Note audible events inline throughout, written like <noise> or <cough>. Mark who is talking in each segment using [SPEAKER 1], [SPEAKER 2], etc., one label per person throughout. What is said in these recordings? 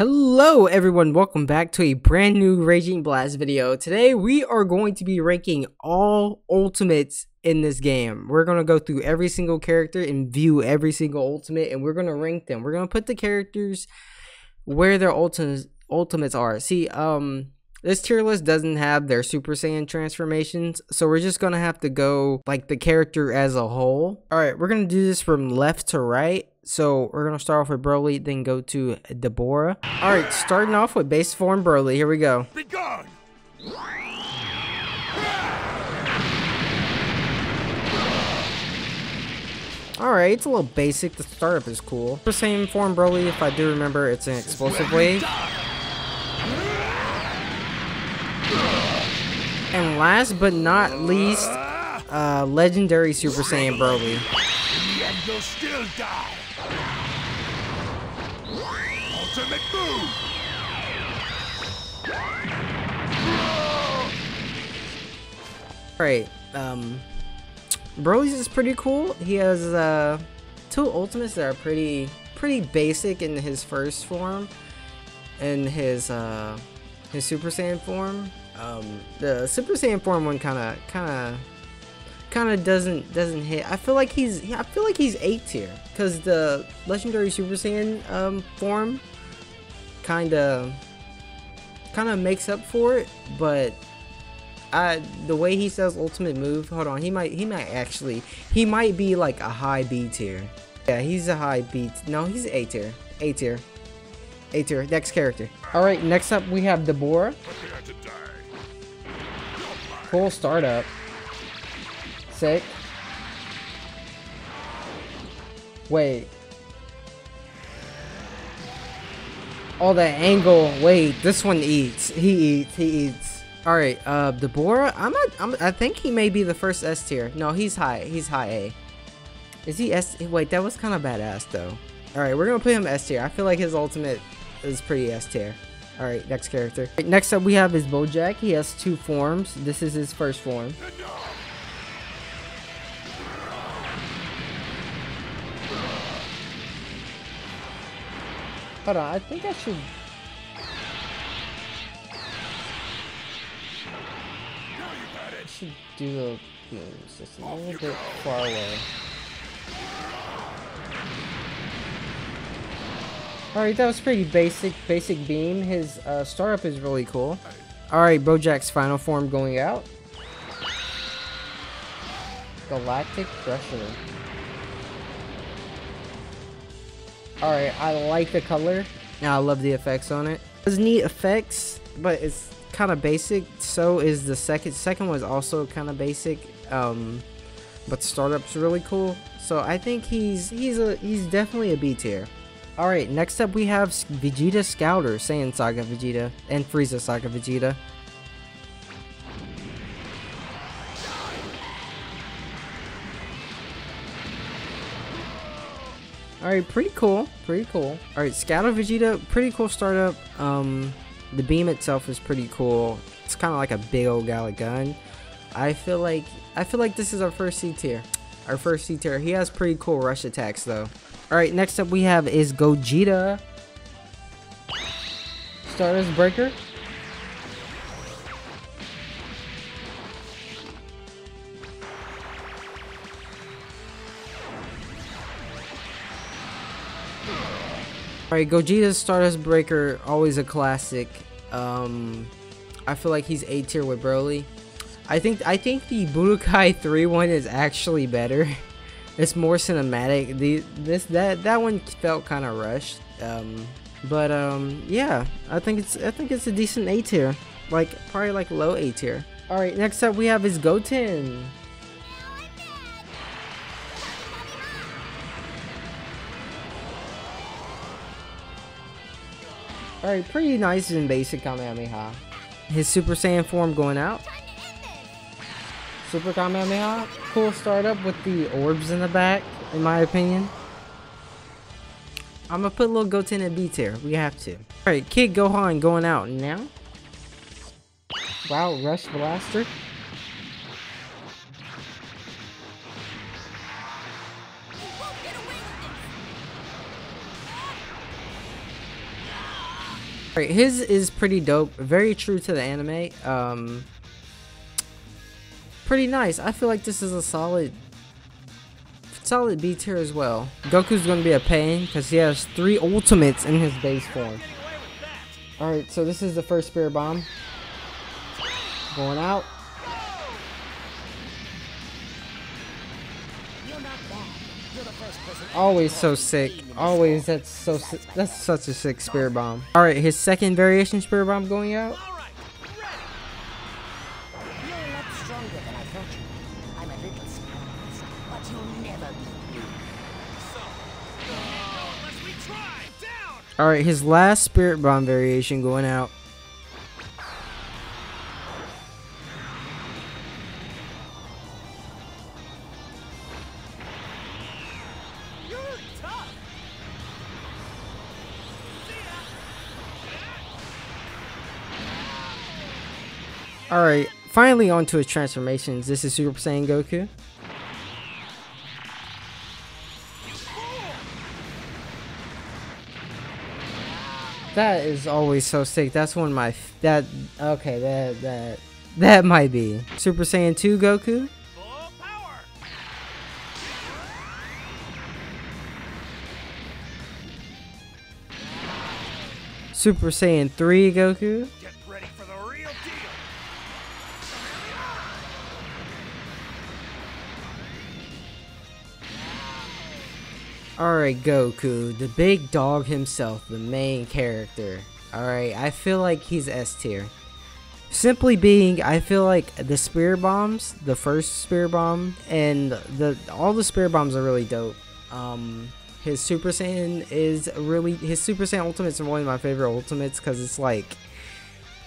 [SPEAKER 1] Hello everyone, welcome back to a brand new Raging Blast video. Today we are going to be ranking all ultimates in this game. We're going to go through every single character and view every single ultimate and we're going to rank them. We're going to put the characters where their ultimates ultimates are. See, um this tier list doesn't have their Super Saiyan transformations, so we're just gonna have to go like the character as a whole. Alright, we're gonna do this from left to right. So we're gonna start off with Broly, then go to Dabura. Alright, starting off with base form Broly, here we go. Be gone! Alright, it's a little basic. The startup is cool. The same form Broly, if I do remember, it's an explosive wave. And last but not least, uh, legendary Super Saiyan Broly. Ultimate move. Alright, um, Broly's is pretty cool. He has, uh, two ultimates that are pretty, pretty basic in his first form. And his, uh, his Super Saiyan form. Um, the Super Saiyan form one kind of, kind of, kind of doesn't doesn't hit. I feel like he's, I feel like he's eight tier because the Legendary Super Saiyan um, form kind of, kind of makes up for it. But I, the way he says ultimate move, hold on, he might, he might actually, he might be like a high B tier. Yeah, he's a high B. No, he's A tier. A tier. A tier. Next character. Alright, next up we have Dabura. Cool startup. Sick. Wait. Oh, that angle. Wait, this one eats. He eats. He eats. All right, uh, Dabura. I'm, a, I'm. I think he may be the first S tier. No, he's high. He's high A. Is he S? Wait, that was kind of badass though. All right, we're gonna put him S tier. I feel like his ultimate is pretty S tier. Alright, next character. Right, next up we have is Bojack. He has two forms. This is his first form. Hold on, I think I should... I should do the moves just a little bit far away. Alright, that was pretty basic, basic beam. His uh, startup is really cool. Alright, Bojack's final form going out. Galactic Crusher. Alright, I like the color. I love the effects on it. It has neat effects, but it's kind of basic. So is the second. Second was also kind of basic. Um, but startup's really cool. So I think he's he's a he's definitely a B tier. Alright, next up we have Vegeta Scouter, Saiyan Saga Vegeta, and Frieza Saga Vegeta. Alright, pretty cool. Pretty cool. Alright, Scouter Vegeta, pretty cool startup. Um, the beam itself is pretty cool. It's kind of like a big old Galick Gun. I feel like I feel like this is our first C tier. Our first C tier. He has pretty cool rush attacks though. Alright, next up we have is Gogeta. Stardust Breaker. Alright, Gogeta's Stardust Breaker, always a classic. Um, I feel like he's A tier with Broly. I think I think the Budokai <laughs> 3 one is actually better. <laughs> it's more cinematic. The this that that one felt kind of rushed. Um, but um, yeah, I think it's I think it's a decent A tier, like probably like low A tier. All right, next up we have is Goten. Alright, pretty nice and basic Kamehameha. His Super Saiyan form going out. Super Kamehameha. Cool startup with the orbs in the back, in my opinion. I'm gonna put little Goten in B tier. We have to. Alright, Kid Gohan going out now. Wow, Rush Blaster. Alright, his is pretty dope. Very true to the anime. Um, pretty nice. I feel like this is a solid solid B tier as well. Goku's gonna be a pain because he has three ultimates in his base form. Alright, so this is the first Spirit Bomb. Going out. Always so sick. Always that's so that's such a sick Spirit Bomb. Alright, his second variation Spirit Bomb going out. Alright, his last Spirit Bomb variation going out. Alright, finally onto his transformations. This is Super Saiyan Goku. That is always so sick. That's one of my that okay that that that might be Super Saiyan 2 Goku. Super Saiyan 3 Goku. Alright, Goku, the big dog himself, the main character. Alright, I feel like he's S tier. Simply being, I feel like the Spirit Bombs, the first Spirit Bomb, and the all the Spirit Bombs are really dope. Um, his Super Saiyan is really, his Super Saiyan Ultimates are one of my favorite Ultimates because it's like,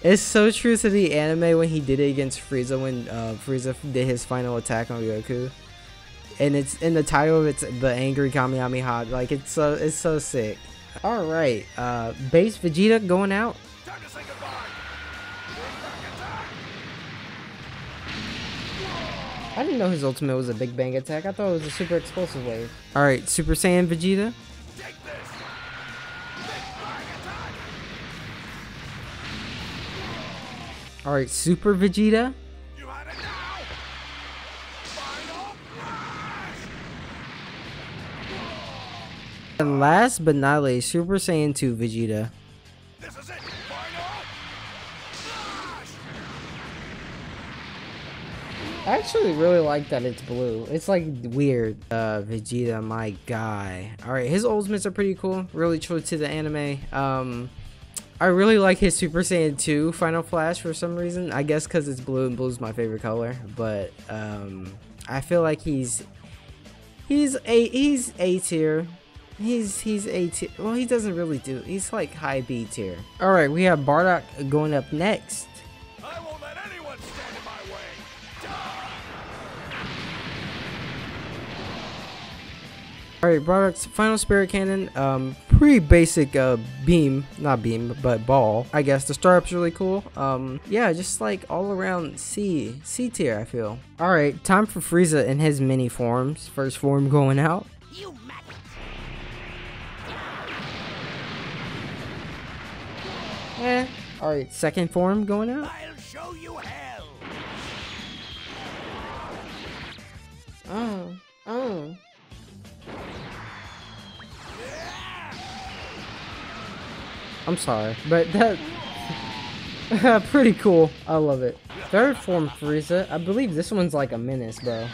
[SPEAKER 1] it's so true to the anime when he did it against Frieza when uh, Frieza did his final attack on Goku and it's in the title of it's the angry Kamehameha. Like it's so it's so sick. All right, uh, base Vegeta going out. I didn't know his ultimate was a Big Bang attack. I thought it was a super explosive wave. All right, Super Saiyan Vegeta. All right, Super Vegeta. And last but not least, Super Saiyan 2 Vegeta. I actually really like that it's blue. It's like weird. Uh, Vegeta, my guy. Alright, his ultimates are pretty cool. Really true to the anime. Um, I really like his Super Saiyan 2 Final Flash for some reason. I guess because it's blue and blue is my favorite color. But um, I feel like he's he's a he's A tier. He's he's A tier. Well, he doesn't really do. He's like high B tier. All right, we have Bardock going up next. I won't let anyone stand in my way. All right, Bardock's final spirit cannon. Um, pretty basic. Uh, beam, not beam, but ball. I guess the startup's really cool. Um, yeah, just like all around C C tier. I feel. All right, time for Frieza in his mini forms. First form going out. Eh. Alright, second form going out? I'll show you hell. Oh. Oh. I'm sorry, but that <laughs> pretty cool. I love it. Third form Frieza. I believe this one's like a menace, bro.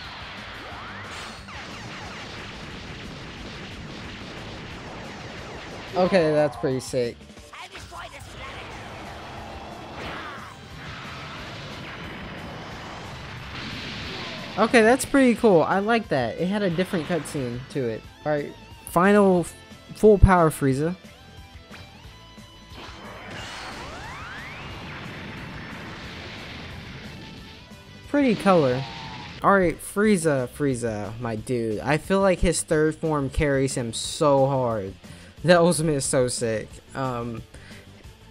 [SPEAKER 1] Okay, that's pretty sick. Okay, that's pretty cool. I like that. It had a different cutscene to it. Alright, final full power Frieza. Pretty color. Alright, Frieza, Frieza, my dude. I feel like his third form carries him so hard. <laughs> That ultimate is so sick. Um,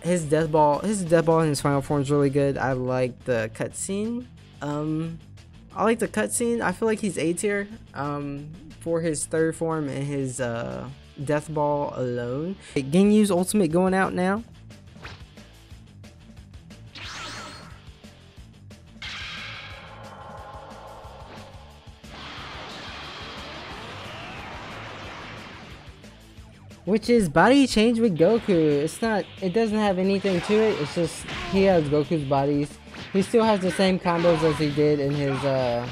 [SPEAKER 1] his death ball, his death ball in his final form is really good. I like the cutscene. Um, I like the cutscene. I feel like he's A tier um, for his third form and his uh, death ball alone. Okay, ultimate going out now. Which is body change with Goku. It's not, it doesn't have anything to it. It's just he has Goku's bodies he still has the same combos as he did in his uh,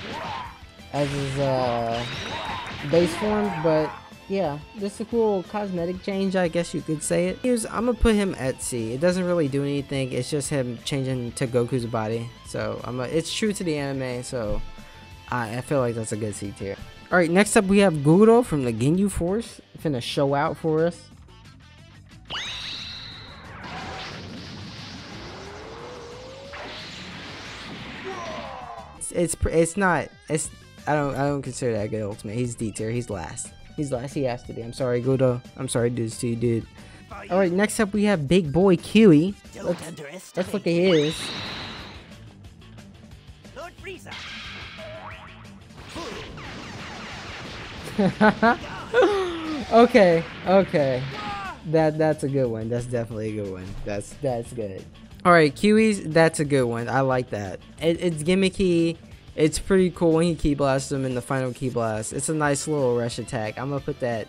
[SPEAKER 1] as his uh, base form, but yeah, this is a cool cosmetic change, I guess you could say it. I'm gonna put him at C. It doesn't really do anything. It's just him changing to Goku's body. So I'm a, it's true to the anime. So I, I feel like that's a good C tier. All right, next up we have Guldo from the Ginyu Force. Finna show out for us. It's, it's it's not it's I don't I don't consider that a good ultimate. He's D tier. He's last. He's last. He has to be. I'm sorry, Guldo. I'm sorry, dude. To you, dude. All right, next up we have Big Boy Kiwi. Let's, let's look at his.
[SPEAKER 2] Lord Frieza. <laughs>
[SPEAKER 1] okay, okay. That that's a good one. That's definitely a good one. That's that's good. All right, Kiwis. That's a good one. I like that. It, it's gimmicky. It's pretty cool when he key blasts him in the final key blast. It's a nice little rush attack. I'm gonna put that.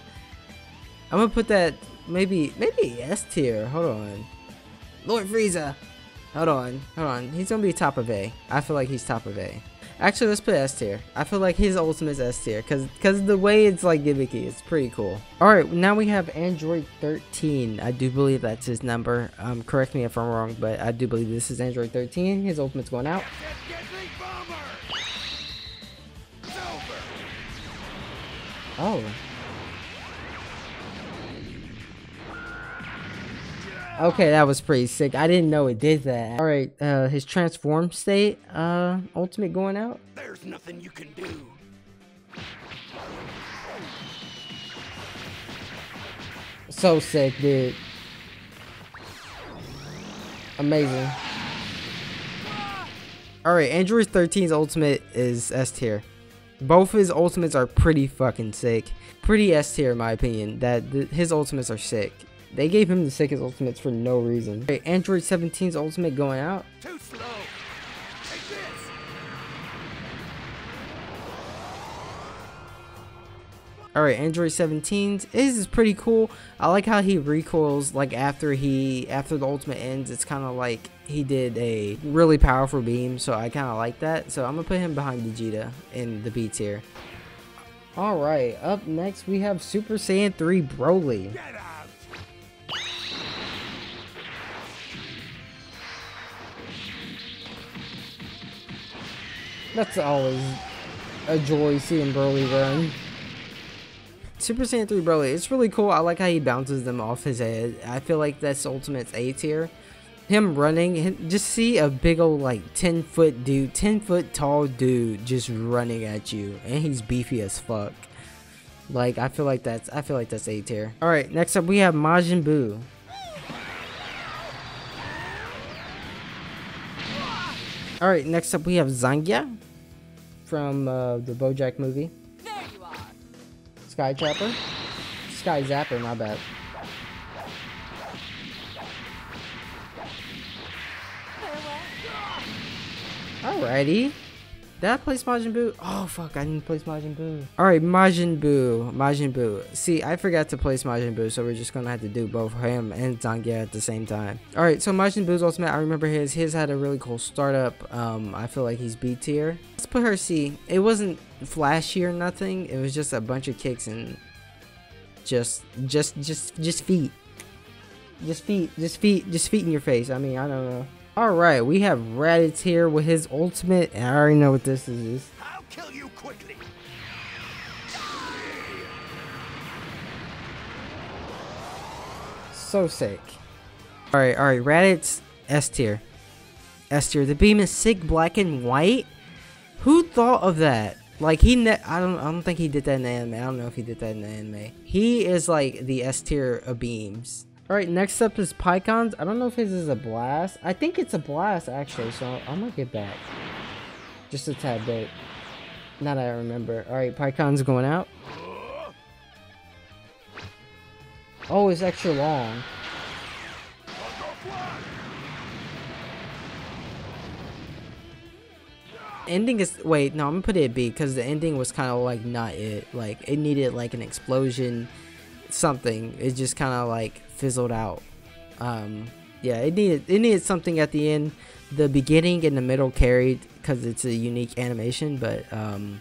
[SPEAKER 1] I'm gonna put that maybe maybe S tier. Hold on, Lord Frieza. Hold on, hold on. He's gonna be top of A. I feel like he's top of A. Actually, let's put S tier. I feel like his ultimate is S tier because because the way it's like gimmicky, it's pretty cool. All right, now we have Android 13. I do believe that's his number. Um, correct me if I'm wrong, but I do believe this is Android 13. His ultimate's going out.
[SPEAKER 2] Deadly Bomber. It's over.
[SPEAKER 1] Oh. Okay, that was pretty sick. I didn't know it did that. All right, uh, his transform state, uh, ultimate going out.
[SPEAKER 2] There's nothing you can do.
[SPEAKER 1] So sick, dude. Amazing. Alright, Android 13's ultimate is S tier. Both his ultimates are pretty fucking sick. Pretty S tier in my opinion. That th his ultimates are sick. They gave him the sickest ultimates for no reason. Alright, Android 17's ultimate going out.
[SPEAKER 2] Too slow. Take this.
[SPEAKER 1] Alright, Android 17's his is pretty cool. I like how he recoils like after he after the ultimate ends. It's kind of like he did a really powerful beam, so I kind of like that. So I'm gonna put him behind Vegeta in the B tier. Alright, up next we have Super Saiyan 3 Broly. That's always a joy seeing Broly run. Super Saiyan 3 Broly, it's really cool. I like how he bounces them off his head. I feel like that's Ultimate's A tier. Him running, just see a big old like 10 foot dude, 10 foot tall dude just running at you. And he's beefy as fuck. Like, I feel like that's, I feel like that's A tier. Alright, next up we have Majin Buu. Alright, next up we have Zangya from uh, the Bojack movie.
[SPEAKER 3] There you are.
[SPEAKER 1] Sky Trapper? Sky Zapper, my bad. Alrighty. Did I place Majin Buu? Oh fuck, I didn't place Majin Buu. Alright, Majin Buu. Majin Buu. See, I forgot to place Majin Buu, so we're just gonna have to do both him and Zangya at the same time. Alright, so Majin Buu's ultimate, I remember his. His had a really cool startup. Um, I feel like he's B tier. Let's put her C. It wasn't flashy or nothing. It was just a bunch of kicks and just, just, just, just feet. Just feet, just feet, just feet in your face. I mean, I don't know. Alright, we have Raditz here with his ultimate, and I already know what this is.
[SPEAKER 2] I'll kill you quickly.
[SPEAKER 1] So sick. Alright, alright, Raditz, S tier. S tier. The beam is sick, black and white. Who thought of that? Like he, ne- I don't, I don't think he did that in the anime. I don't know if he did that in the anime. He is like the S tier of beams. All right, next up is Pikkon's. I don't know if his is a blast. I think it's a blast actually. So I'm gonna get back, just a tad bit. Now that I remember. All right, Pikkon's going out. Oh, it's extra long. ending is wait no i'm gonna put it b because the ending was kind of like not it like it needed like an explosion something. It just kind of like fizzled out. Um, yeah, it needed it needed something at the end. The beginning and the middle carried because it's a unique animation, but um,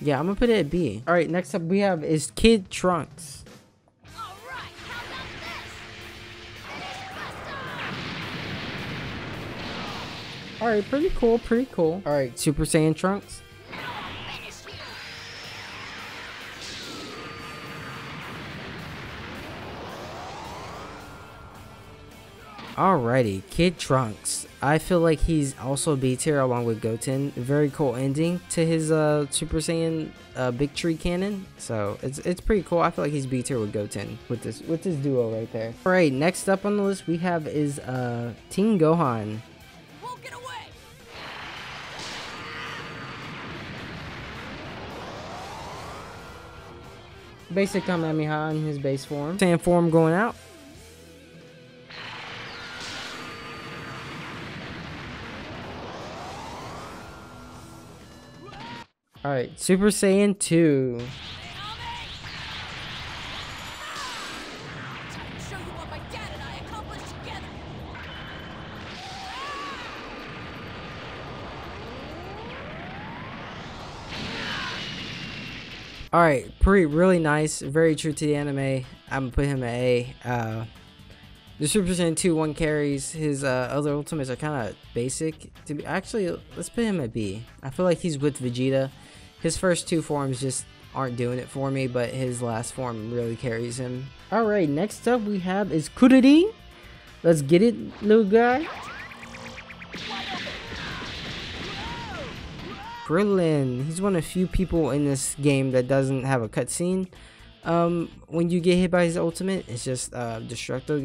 [SPEAKER 1] yeah, I'm gonna put it at B. All right, next up we have is Kid Trunks.
[SPEAKER 3] All right,
[SPEAKER 1] pretty cool, pretty cool. All right, Super Saiyan Trunks. Alrighty, Kid Trunks. I feel like he's also B tier along with Goten. Very cool ending to his uh, Super Saiyan uh, Big Tree Cannon. So it's it's pretty cool. I feel like he's B tier with Goten with this with this duo right there. Alright, next up on the list we have is uh, Teen Gohan.
[SPEAKER 3] Won't get away.
[SPEAKER 1] Basic Kamehameha in his base form. Saiyan form going out. Alright, Super Saiyan 2.
[SPEAKER 3] Naomi! Time to show you what my dad and I accomplished together.
[SPEAKER 1] Alright, pretty really nice, very true to the anime. I'm gonna put him at A. Uh, the Super Saiyan 2 one carries. His uh, other ultimates are kind of basic. To be actually, let's put him at B. I feel like he's with Vegeta. His first two forms just aren't doing it for me, but his last form really carries him. Alright, next up we have is Kuriri. Let's get it, little guy. Krillin. He's one of the few people in this game that doesn't have a cutscene. Um, when you get hit by his ultimate, it's just uh, Destructo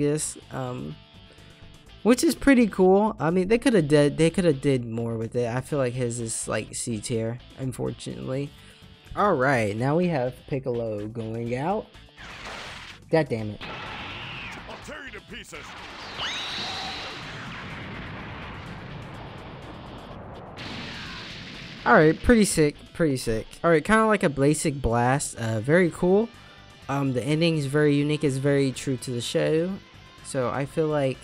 [SPEAKER 1] Um, which is pretty cool. I mean, they could have did they could have did more with it. I feel like his is like C tier, unfortunately. All right, now we have Piccolo going out. God damn it!
[SPEAKER 2] I'll tear you to pieces.
[SPEAKER 1] Alright, pretty sick, pretty sick. Alright, kind of like a basic blast. Uh, very cool. Um, the ending is very unique. It's very true to the show. So I feel like,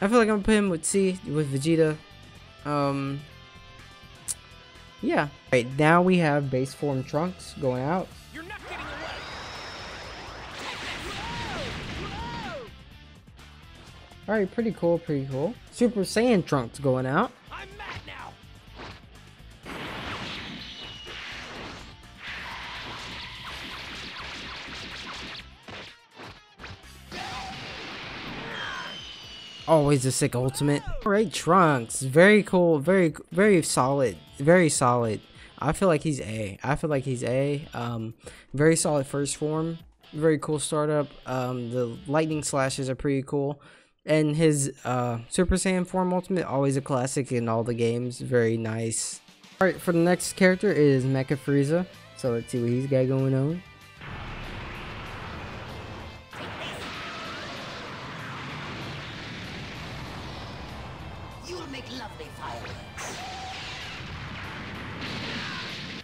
[SPEAKER 1] I feel like I'm gonna put him with C with Vegeta. Um, yeah. Right now we have base form Trunks going out.
[SPEAKER 2] You're not getting away.
[SPEAKER 1] Alright, pretty cool, pretty cool. Super Saiyan Trunks going out. Always a sick ultimate. Alright, Trunks. Very cool. Very, very solid. Very solid. I feel like he's A. I feel like he's A. Um, very solid first form. Very cool startup. Um, the lightning slashes are pretty cool. And his uh, Super Saiyan form ultimate, always a classic in all the games. Very nice. Alright, for the next character is Mecha Frieza. So let's see what he's got going on.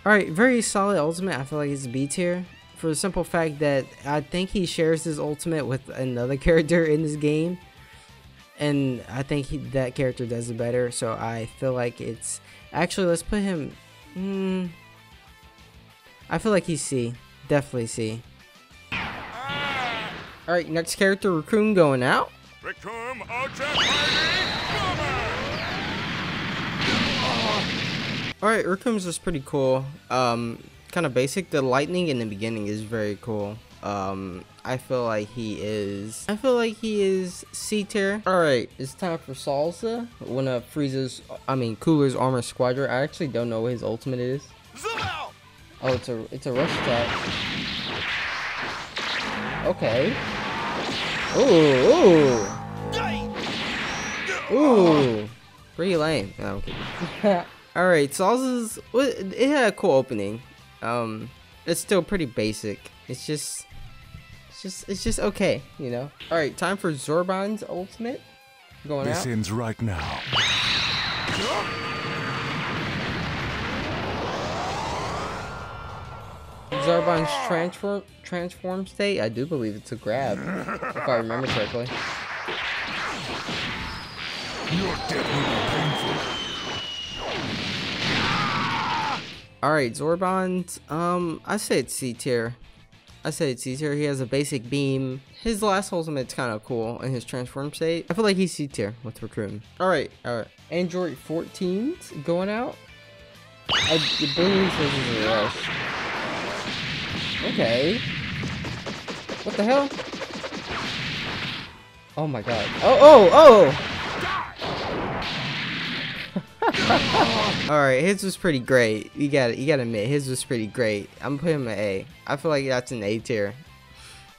[SPEAKER 1] Alright, very solid ultimate. I feel like it's B tier. For the simple fact that I think he shares his ultimate with another <laughs> character in this game. And I think he, that character does it better. So I feel like it's... Actually, let's put him... Hmm, I feel like he's C. Definitely C. Alright, next character, Recoome going out.
[SPEAKER 2] Victim Ultra Fighting
[SPEAKER 1] Alright, Recoome's just pretty cool. Um, kind of basic. The lightning in the beginning is very cool. Um, I feel like he is. I feel like he is C tier. Alright, it's time for Salza. One of Frieza's, I mean, Cooler's armor squadron. I actually don't know what his ultimate is. Oh, it's a it's a rush attack. Okay. Ooh, ooh. Ooh, pretty lame. No. <laughs> All right, Salza's it had a cool opening. Um, it's still pretty basic. It's just, it's just, it's just okay, you know. All right, time for Zarbon's ultimate. Going
[SPEAKER 4] This
[SPEAKER 1] out.
[SPEAKER 4] ends right now.
[SPEAKER 1] Zarbon's transform transform state, I do believe it's a grab, if I remember correctly.
[SPEAKER 2] Your death will be painful.
[SPEAKER 1] Alright, Zarbon's, um, I say it's C tier. I say it's C tier. He has a basic beam. His last ultimate's kind of cool in his transform state. I feel like he's C tier with recruitment. Alright, alright. Android 14's going out. I believe this is a rush. Okay. What the hell? Oh my god. Oh, oh, oh! <laughs> Alright, his was pretty great. You got you gotta admit, his was pretty great. I'm putting him an A. I feel like that's an A tier.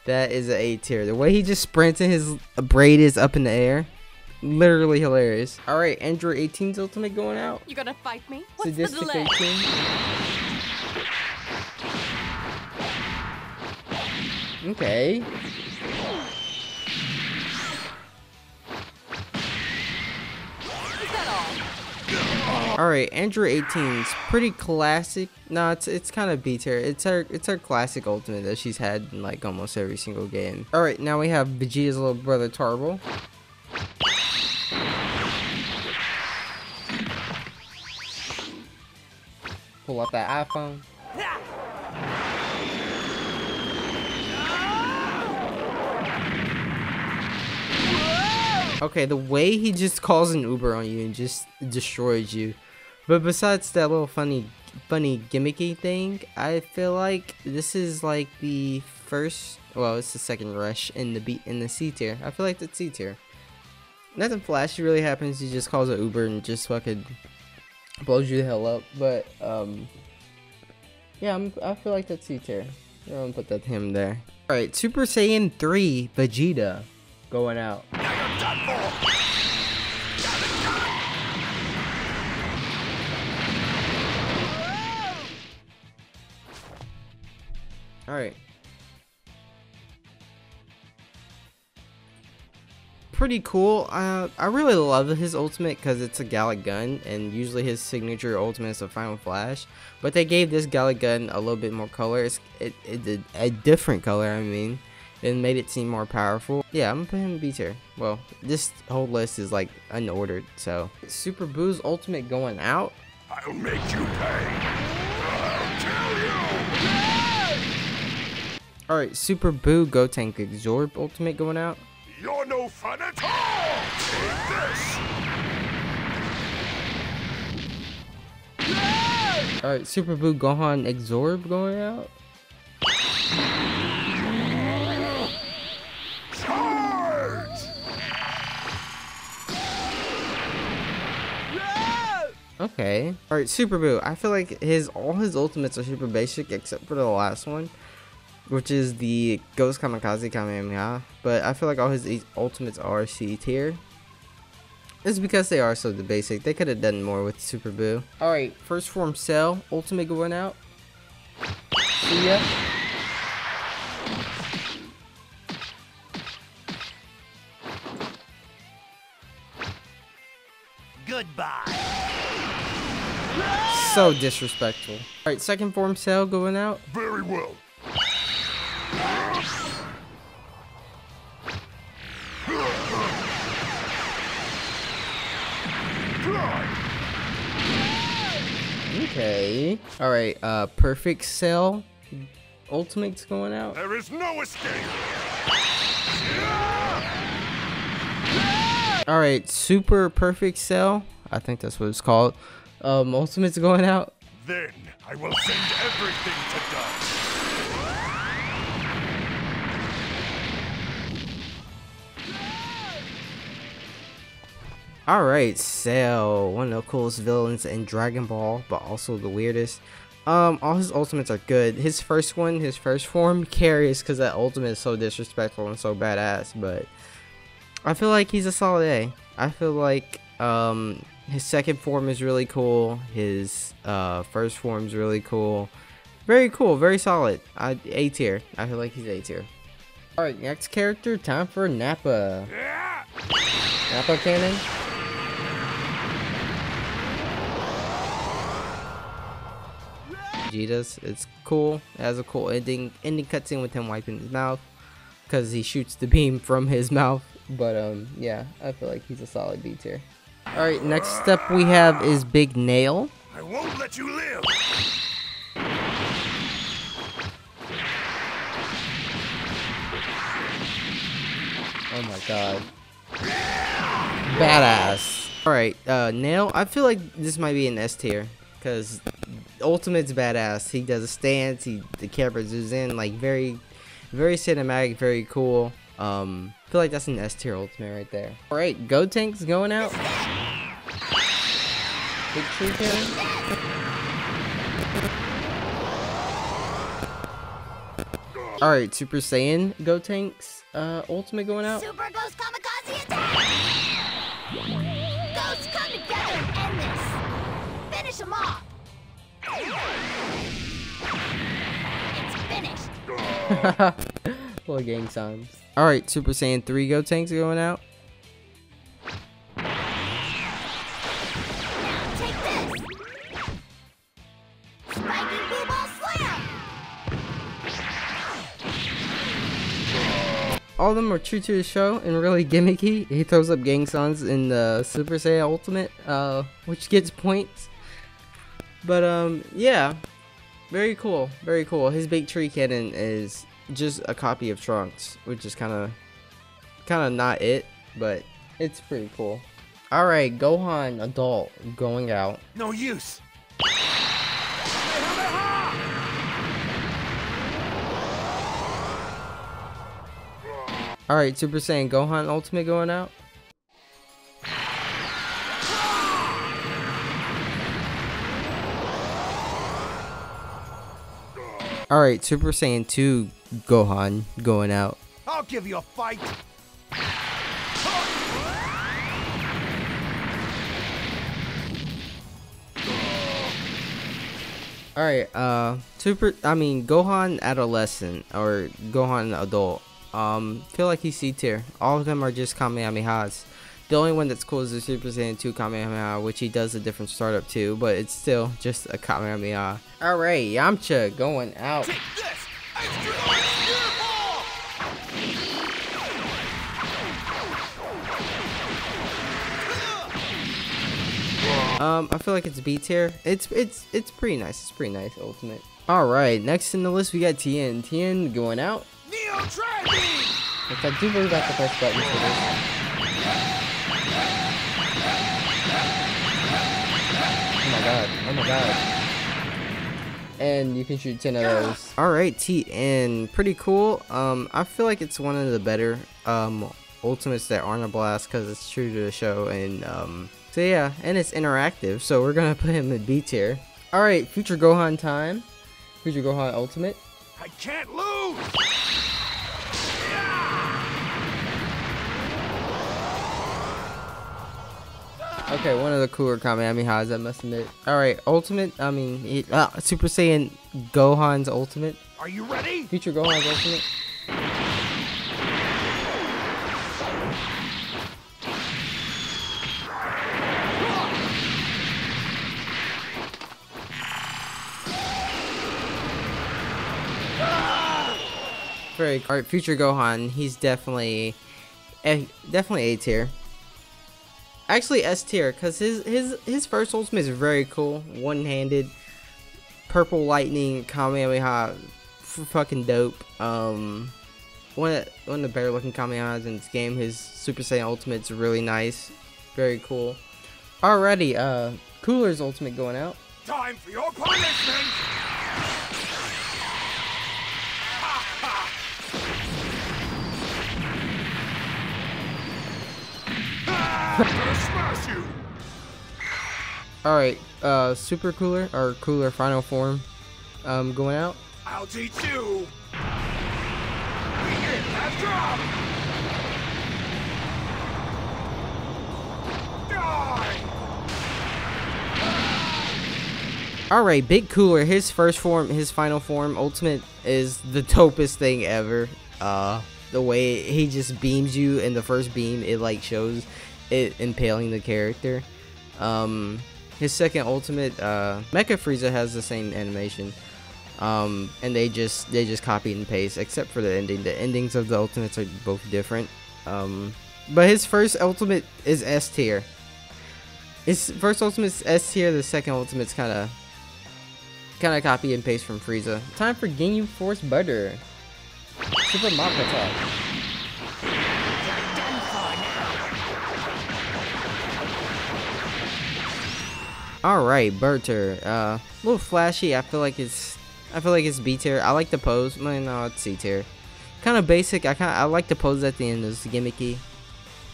[SPEAKER 1] That is an A tier. The way he just sprints and his braid is up in the air. Literally hilarious. Alright, Android 18's ultimate going out.
[SPEAKER 3] You gonna fight me? What's
[SPEAKER 1] Sadistic
[SPEAKER 3] the delay?
[SPEAKER 1] 18. Okay.
[SPEAKER 3] That all?
[SPEAKER 1] All right, Android 18's pretty classic. No, it's it's kind of B tier. It's her it's her classic ultimate that she's had in like almost every single game. All right, now we have Vegeta's little brother Tarble. Pull out that iPhone. Okay, the way he just calls an Uber on you and just destroys you. But besides that little funny, funny gimmicky thing, I feel like this is like the first. Well, it's the second rush in the beat in the C tier. I feel like that's C tier. Nothing flashy really happens. He just calls an Uber and just fucking blows you the hell up. But um, yeah, I'm, I feel like that's C tier. I'm gonna put that him there. All right, Super Saiyan 3 Vegeta going out. Alright. Pretty cool. Uh, I really love his ultimate because it's a Galick Gun, and usually his signature ultimate is a Final Flash. But they gave this Galick Gun a little bit more color. It's, it, it a different color, I mean, and made it seem more powerful. Yeah, I'm gonna put him in B tier. Well, this whole list is like unordered, so. Super Buu's ultimate going out.
[SPEAKER 2] I'll make you pay. I'll kill you.
[SPEAKER 1] Alright, Super Buu Gotenks Absorb ultimate going out.
[SPEAKER 2] You're no fun at all. Take this.
[SPEAKER 1] Alright, Super Buu Gohan Absorb going out.
[SPEAKER 2] Charge.
[SPEAKER 1] Okay. Alright, Super Buu. I feel like his all his ultimates are super basic except for the last one. Which is the Ghost Kamikaze Kamehameha. But I feel like all his ultimates are C tier. It's because they are so the basic. They could have done more with Super Buu. Alright, first form Cell. Ultimate going out. See ya.
[SPEAKER 2] Goodbye.
[SPEAKER 1] So disrespectful. Alright, second form Cell going out.
[SPEAKER 2] Very well.
[SPEAKER 1] Okay. Alright, uh, Perfect Cell. Ultimate's going out.
[SPEAKER 2] There is no escape.
[SPEAKER 1] Alright, Super Perfect Cell. I think that's what it's called. Um, Ultimate's going out.
[SPEAKER 2] Then I will send everything to dust.
[SPEAKER 1] Alright, Cell. One of the coolest villains in Dragon Ball, but also the weirdest. Um, all his ultimates are good. His first one, his first form, carries because that ultimate is so disrespectful and so badass, but I feel like he's a solid A. I feel like um his second form is really cool. His uh first form is really cool. Very cool, very solid. I A tier. I feel like he's A tier. Alright, next character, time for Nappa.
[SPEAKER 2] Yeah.
[SPEAKER 1] Nappa cannon. Vegeta's. It's cool. It has a cool ending. Ending cutscene with him wiping his mouth because he shoots the beam from his <laughs> mouth. But um, yeah, I feel like he's a solid B tier. All right, next step we have is Big Nail.
[SPEAKER 2] I won't let you live.
[SPEAKER 1] Oh my god. Badass. Alright, uh, Nail, I feel like this might be an S tier. Because Ultimate's badass. He does a stance, he the camera zooms in, like very very cinematic, very cool. Um feel like that's an S tier ultimate right there. Alright, Gotenks going out. Big tree cannon. Alright, Super Saiyan Gotenks uh ultimate going out.
[SPEAKER 4] Super Ghost Kamikaze attack! Finish them off! It's finished! <laughs>
[SPEAKER 1] Little gang signs. Alright, Super Saiyan 3 Gotenks going out.
[SPEAKER 4] Now take this! Spiking Blue Ball Slam!
[SPEAKER 1] all of them are true to the show and really gimmicky. He throws up gang signs in the Super Saiyan Ultimate, uh, which gets points. But um, yeah, very cool, very cool. His big tree cannon is just a copy of Trunks, which is kind of, kind of not it, but it's pretty cool. All right, Gohan adult going out.
[SPEAKER 2] No use.
[SPEAKER 1] All right, Super Saiyan Gohan Ultimate going out. All right, Super Saiyan 2 Gohan going out.
[SPEAKER 2] I'll give you a fight.
[SPEAKER 1] All right, uh, Super. I mean, Gohan adolescent or Gohan adult. Um, feel like he's C tier. All of them are just Kamehamehas. The only one that's cool is the Super Saiyan 2 Kamehameha, which he does a different startup too, but it's still just a Kamehameha. All right, Yamcha going out.
[SPEAKER 2] Take this. Extra ball.
[SPEAKER 1] Um, I feel like it's B tier. It's it's it's pretty nice. It's pretty nice. Ultimate. All right, next in the list we got Tien. Tien going out.
[SPEAKER 2] Neo Tri-Beam.
[SPEAKER 1] Which I do believe I have to press buttons for this. God. Oh my god. And you can shoot 10 of those. Alright, Tien. Pretty cool. Um, I feel like it's one of the better um ultimates that aren't a blast because it's true to the show and um so yeah, and it's interactive, so we're gonna <laughs> put him in B tier. Alright, future Gohan time. Future Gohan Ultimate.
[SPEAKER 2] I can't lose.
[SPEAKER 1] Okay, one of the cooler Kamehamehas, I must admit. Alright, Ultimate, I mean, it, uh, Super Saiyan Gohan's Ultimate.
[SPEAKER 2] Are you ready?
[SPEAKER 1] Future Gohan's Ultimate. Very alright, future Gohan. He's definitely, eh, definitely A tier. Actually S tier, cause his his his first ultimate is very cool. One handed, purple lightning Kamehameha, f- fucking dope. Um, one of, one of the better looking Kamehamehas in this game. His Super Saiyan ultimate's really nice, very cool. Alrighty, uh, Cooler's ultimate going out.
[SPEAKER 2] Time for your punishment. <laughs> <laughs> I'm gonna smash you.
[SPEAKER 1] Alright, uh, Super Cooler or Cooler Final Form, um, going out.
[SPEAKER 2] I'll teach you. Begin that drop.
[SPEAKER 1] Alright, Big Cooler, his first form, his final form, ultimate is the dopest thing ever. Uh, the way he just beams you in the first beam, it like shows it impaling the character. Um, his second ultimate, uh, Mecha Frieza has the same animation. Um, and they just they just copy and paste, except for the ending. The endings of the ultimates are both different. Um, but his first ultimate is S tier. His first ultimate is S tier. The second ultimate's kind of kind of copy and paste from Frieza. Time for Ginyu Force Burter. Super Mappa Attack. All right, Burter. Uh, a little flashy. I feel like it's, I feel like it's B tier. I like the pose. No, no, it's C tier. Kind of basic. I kind, I like the pose at the end. It's gimmicky.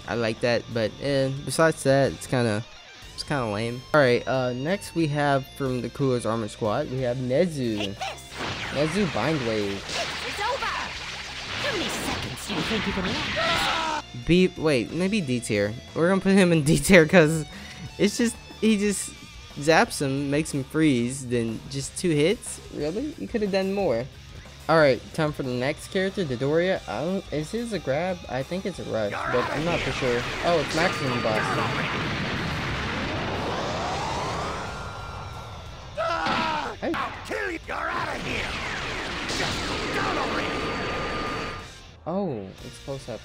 [SPEAKER 1] I like that. But eh, besides that, it's kind of, it's kind of lame. All right. Uh, next we have from the Coolers Armor Squad. We have
[SPEAKER 4] Neiz.
[SPEAKER 1] Neiz Bind Wave.
[SPEAKER 4] It's over. How many seconds do you think you can last?
[SPEAKER 1] B. Wait, maybe D tier. We're gonna put him in D tier because it's just he just zaps him, makes him freeze, then just two hits. Really? You could have done more. All right, time for the next character, Dodoria. I don't. Is his a grab? I think it's a rush, but I'm not for sure. Oh, it's maximum blast. Hey.
[SPEAKER 2] Kill you! You're out of here! Just go already!
[SPEAKER 1] Oh, it's close up.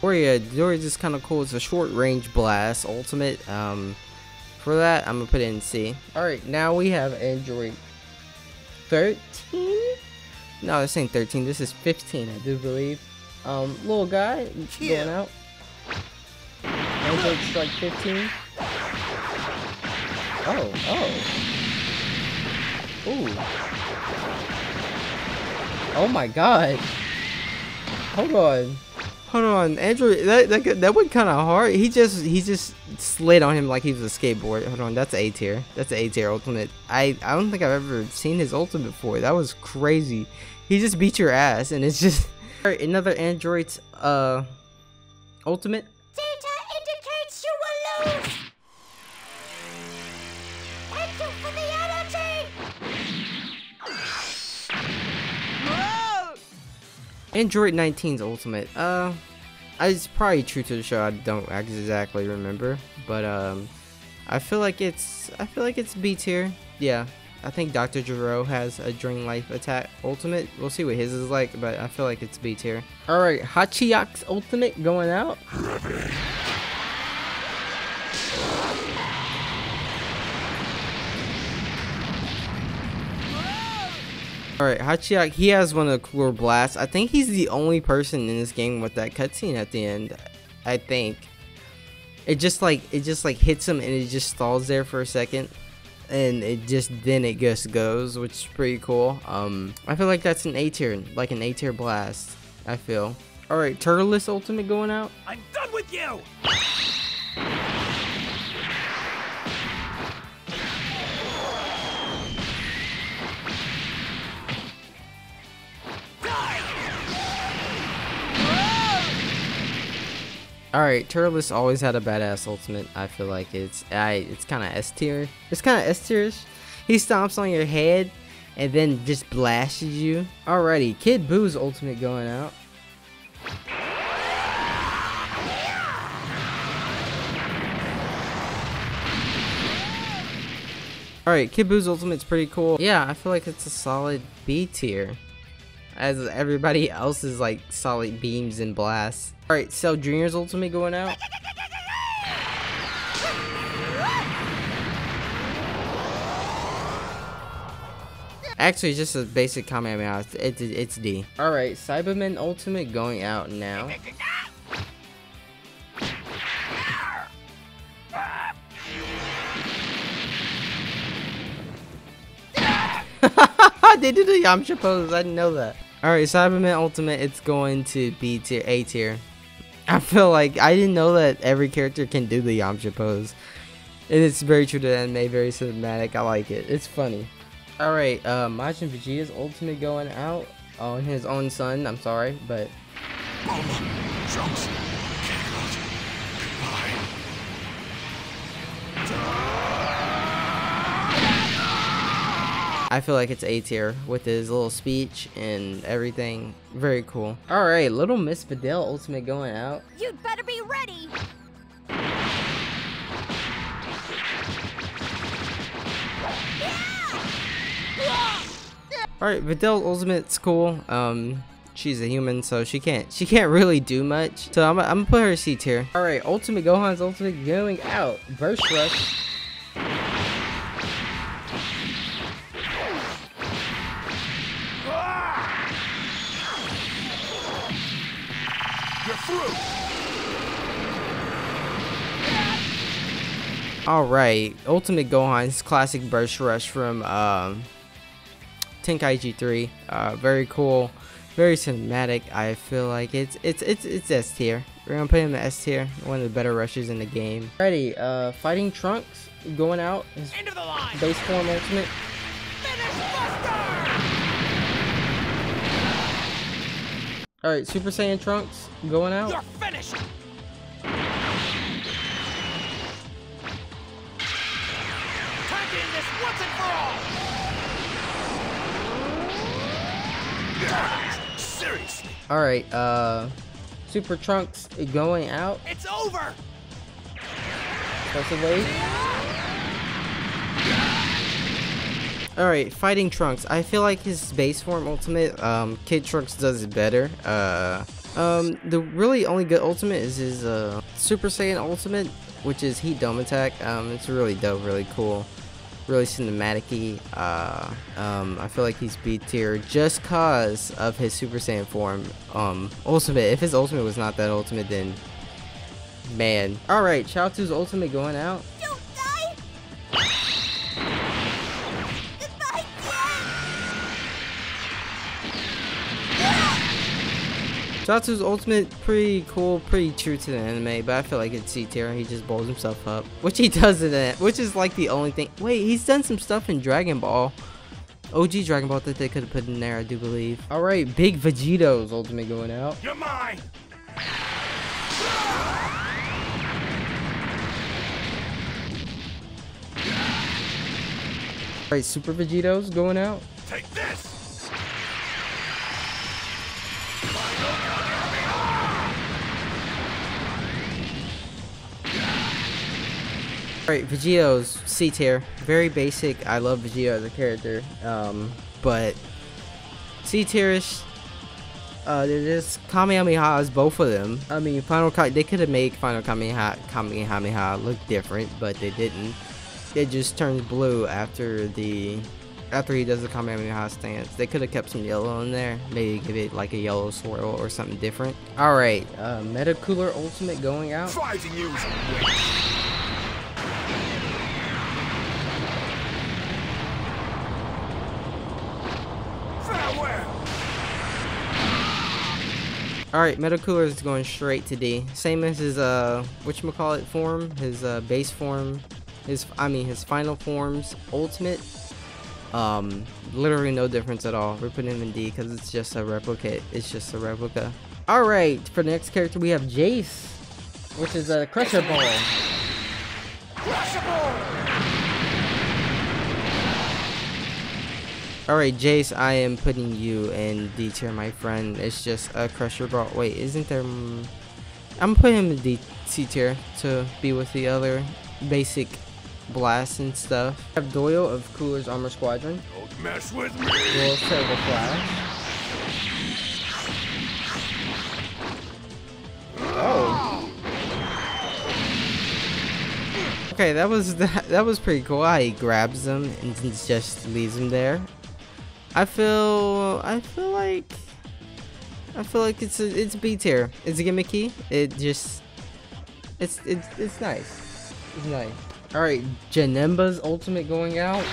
[SPEAKER 1] Doria, Doria is kind of cool. It's a short range blast ultimate. Um, for that, I'm gonna put it in C. All right, now we have Android 13. No, this ain't 13. This is 15, I do believe. Um, little guy going out. Android Strike 15. Oh, oh. Ooh. Oh my god. Hold on. Hold on, Andrew. That that, that went kind of hard. He just he just slid on him like he was a skateboard. Hold on, that's A tier. That's A tier ultimate. I I don't think I've ever seen his ultimate before. That was crazy. He just beat your ass, and it's just <laughs> another android's uh ultimate. Android 19's ultimate. Uh, it's probably true to the show. I don't exactly remember, but um, I feel like it's I feel like it's B tier. Yeah, I think Dr. Gero has a Drain Life attack ultimate. We'll see what his is like, but I feel like it's B tier. All right, Hatchiyack's ultimate going out. Alright, Hatchiyack, he has one of the cooler blasts. I think he's the only person in this game with that cutscene at the end. I think. It just like it just like hits him and it just stalls there for a second. And it just then it just goes, which is pretty cool. Um I feel like that's an A tier, like an A tier blast. I feel. Alright, Turles' ultimate going out.
[SPEAKER 2] I'm done with you!
[SPEAKER 1] Alright, Turles always had a badass ultimate. I feel like it's I it's kinda S tier. It's kinda S tierish. He stomps on your head and then just blasts you. Alrighty, Kid Buu's ultimate going out. Alright, Kid Buu's ultimate's pretty cool. Yeah, I feel like it's a solid B tier. As everybody <laughs> else is like solid beams and blasts. Alright, so Jr.'s ultimate going out. Actually, it's just a basic Kamehameha. It's, it's, it's D. Alright, Saibaman ultimate going out now. <laughs> they did a Yamcha pose. I didn't know that. Alright, Saibaman Ultimate, it's going to B tier, A tier. I feel like I didn't know that every character can do the Yamcha pose. And it's very true to the anime, very cinematic. I like it. It's funny. Alright, uh, Majin Vegeta's ultimate going out on his own son. I'm sorry, but
[SPEAKER 2] Bulma, Trunks,
[SPEAKER 1] I feel like it's A tier with his little speech and everything. Very cool. All right, little Miss Videl ultimate going out.
[SPEAKER 4] You'd better be ready.
[SPEAKER 1] All right, Videl Ultimate's cool. Um, she's a human, so she can't she can't really do much. So I'm, I'm gonna put her C tier. All right, Ultimate Gohan's Ultimate going out. Burst Rush. Alright, Ultimate Gohan's classic Burst Rush from um, Tenkaichi 3. Uh, very cool, very cinematic. I feel like it's it's it's it's S tier. We're gonna put him in S tier, one of the better rushes in the game. Ready, uh, fighting Trunks going out. His
[SPEAKER 2] End of the line.
[SPEAKER 1] base form ultimate.
[SPEAKER 2] Finish Buster.
[SPEAKER 1] Alright, Super Saiyan Trunks going out.
[SPEAKER 2] You're finished. Once and for all. Seriously,
[SPEAKER 1] Alright, uh, Super Trunks going out.
[SPEAKER 2] it's over.
[SPEAKER 1] That's a wave. Alright, Fighting Trunks. I feel like his base form ultimate, um, Kid Trunks does it better. Uh, um, the really only good ultimate is his, uh, Super Saiyan ultimate, which is Heat Dome Attack. Um, it's really dope, really cool. Really cinematic Uh, um, I feel like he's B tier just cause of his Super Saiyan form. Um, ultimate. If his ultimate was not that ultimate, then man. Alright, Chiaotzu's ultimate going out. Chiaotzu's ultimate pretty cool, pretty true to the anime, but I feel like it's C tier. He just blows himself up, <laughs> which he does in it, which is like the only thing. Wait, he's done some stuff in Dragon Ball. OG Dragon Ball that they could have put in there, I do believe. All right, Big Vegito's ultimate going out.
[SPEAKER 2] You're mine.
[SPEAKER 1] All right, Super Vegito's going out.
[SPEAKER 2] Take this.
[SPEAKER 1] Alright, Vegito's C tier. Very basic. I love Vegito as a character. Um, but C tierish. Uh, they're just Kamehamehas, both of them. I mean, Final Ka they could have made Final Kamehameha, Kamehameha look different, but they didn't. It just turns blue after the after he does the Kamehameha stance. They could have kept some yellow in there. Maybe give it like a yellow swirl or something different. Alright, uh, Metacooler Ultimate going out.
[SPEAKER 2] Try to use weight. Farewell.
[SPEAKER 1] Alright, Metacooler is going straight to D. Same as his, uh, whatchamacallit form, his, uh, base form, his, I mean, his final forms, ultimate. Um, literally no difference at all. We're putting him in D because it's just a replicate. It's just a replica. Alright, for the next character we have Jeice, which is a Crusher Ball. Alright, Jeice, I am putting you in D tier, my friend. It's just a Crusher Ball. Wait, isn't there... I'm putting him in the D C tier to be with the other basic blasts and stuff. I have Doore of Cooler's Armor Squadron.
[SPEAKER 2] Don't mess with me.
[SPEAKER 1] Flash. Oh. Okay, that was that, that was pretty cool. How he grabs them and just leaves them there. I feel I feel like I feel like it's a, it's B tier. It's gimmicky. It just it's it's it's nice. It's nice. All right, Janemba's ultimate going out.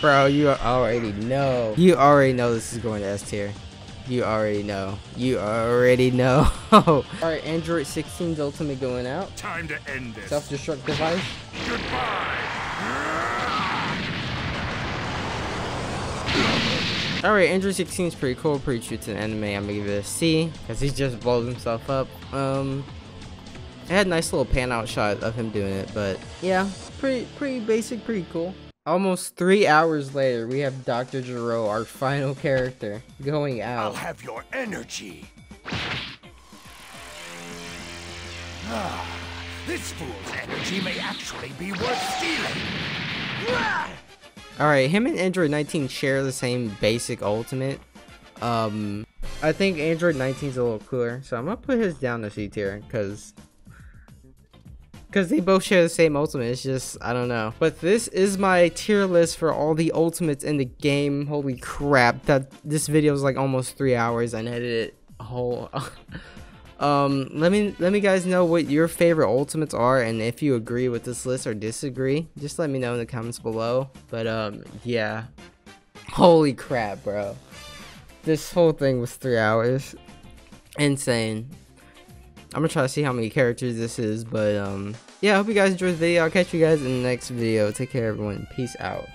[SPEAKER 1] Bro, you already know. You already know this is going to S tier. You already know. You already know. <laughs> Alright, Android 16's ultimate going out.
[SPEAKER 2] Time to end this.
[SPEAKER 1] Self-destruct device.
[SPEAKER 2] Goodbye.
[SPEAKER 1] Alright, Android 16 is pretty cool, pretty true to the anime. I'm gonna give it a C, because he just blows himself up. Um, it had a nice little pan out shot of him doing it, but yeah, pretty pretty basic, pretty cool. Almost three hours later, we have Dr. Gero, our final character, going out.
[SPEAKER 2] I'll have your energy. Ah, this fool's energy may actually be worth stealing.
[SPEAKER 1] Alright, him and Android 19 share the same basic ultimate. Um, I think Android 19 is a little cooler, so I'm gonna put his down to C tier, because because they both share the same ultimate. It's just I don't know. But this is my tier list for all the ultimates in the game. Holy crap! That this video is like almost three hours. I edited it a whole. <laughs> um, let me let me guys know what your favorite ultimates are, and if you agree with this list or disagree, just let me know in the comments below. But um, yeah. Holy crap, bro! This whole thing was three hours. Insane. I'm gonna try to see how many characters this is, but um, yeah, I hope you guys enjoyed the video. I'll catch you guys in the next video. Take care, everyone. Peace out.